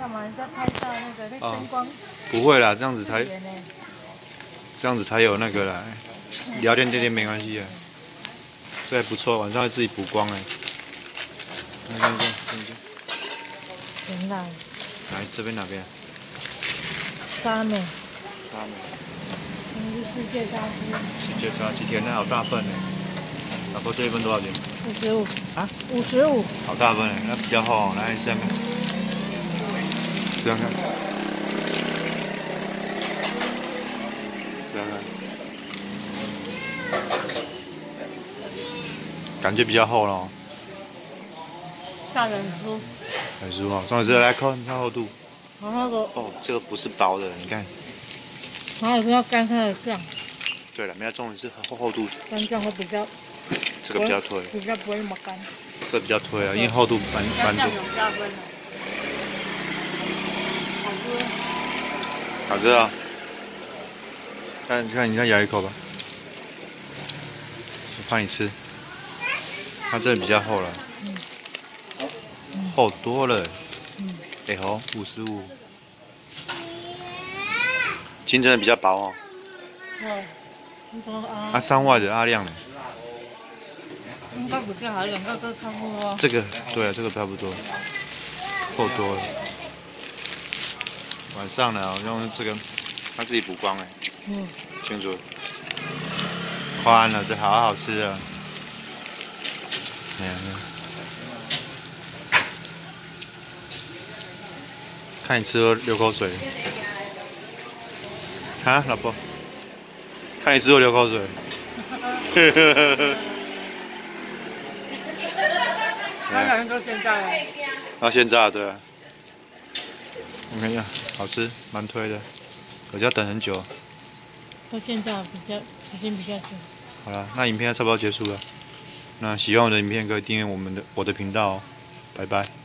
干嘛在拍照那个那灯光？不会啦，这样子才。这样子才有那个啦。聊天天天没关系啊，这还不错，晚上会自己补光哎。看看这，看这。原来。来这边哪边？沙美。沙美。那是世界炸鸡。世界炸鸡，天哪好大份哎。老婆这一份多少钱？五十五。啊？五十五。好大份哎，那比较厚，来试看看。试看看。试看看。感觉比较厚了。大人酥。很舒服，张老师来看，看厚度。然后个哦，这个不是薄的，你看。还有个要干菜的酱。对了，没有重点是厚厚度。干酱会比较。这个比较推。比较不会那么干。这个比较推啊，因为厚度蛮蛮多。好吃。啊！看，看，你再咬一口吧。我怕你吃。它这比较厚了。厚多了。哎吼，五十五。金真的比较薄哦。啊，三外的阿亮呢？应该比较好，两个差不多。这个，对啊，这个差不多，厚多了。晚上呢，用这个，它自己补光哎。嗯。清楚。宽了，这好好吃啊。哎呀。看你吃都流口水。啊，老婆。看你吃都流口水。呵呵呵呵。他两个都现炸了。啊，现炸对啊。我看一下，好吃，蛮推的。可是要等很久。到现在比较时间比较久。好了，那影片差不多结束了。那喜欢我的影片可以订阅我们的我的频道哦，拜拜。